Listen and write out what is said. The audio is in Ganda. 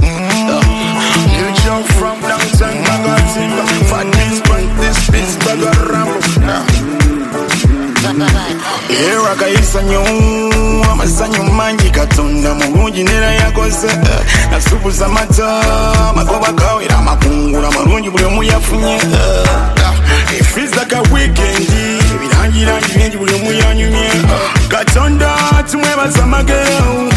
New York from downtown Magatimba For this point, this bitch Bagarambo era kayisanyo amasanyu mangi katonda mulungi nera yakoze eh, nasubuza mata magoba kawera amakungula malungi buli omu yafunye efiza ka wikendi ebirangirangi bingi buli omu yanyumye katonda tumwebaza magero